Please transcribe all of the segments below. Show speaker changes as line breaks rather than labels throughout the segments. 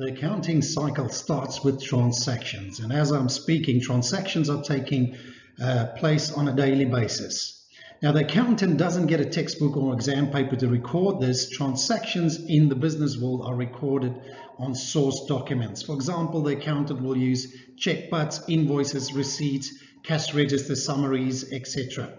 The accounting cycle starts with transactions. And as I'm speaking, transactions are taking uh, place on a daily basis. Now, the accountant doesn't get a textbook or exam paper to record this. Transactions in the business world are recorded on source documents. For example, the accountant will use check butts, invoices, receipts, cash register summaries, etc.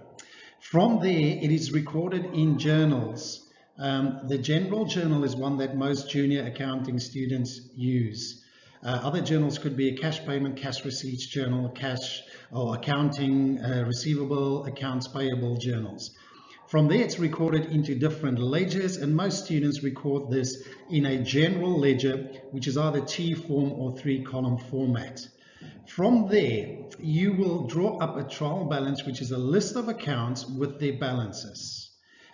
From there, it is recorded in journals. Um, the general journal is one that most junior accounting students use. Uh, other journals could be a cash payment, cash receipts journal, cash or accounting, uh, receivable, accounts payable journals. From there, it's recorded into different ledgers, and most students record this in a general ledger, which is either T form or three column format. From there, you will draw up a trial balance, which is a list of accounts with their balances.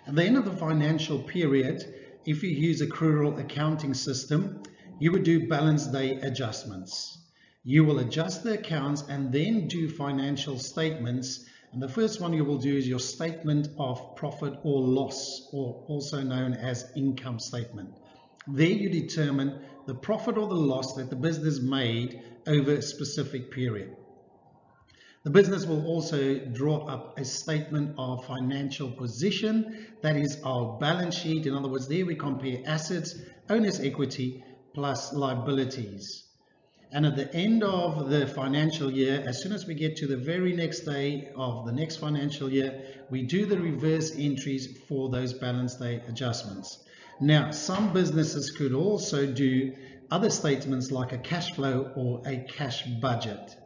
At the end of the financial period, if you use a accrual accounting system, you would do balance day adjustments. You will adjust the accounts and then do financial statements. And the first one you will do is your statement of profit or loss, or also known as income statement. There you determine the profit or the loss that the business made over a specific period. The business will also draw up a statement of financial position, that is our balance sheet. In other words, there we compare assets, owner's equity, plus liabilities. And at the end of the financial year, as soon as we get to the very next day of the next financial year, we do the reverse entries for those balance day adjustments. Now, some businesses could also do other statements like a cash flow or a cash budget.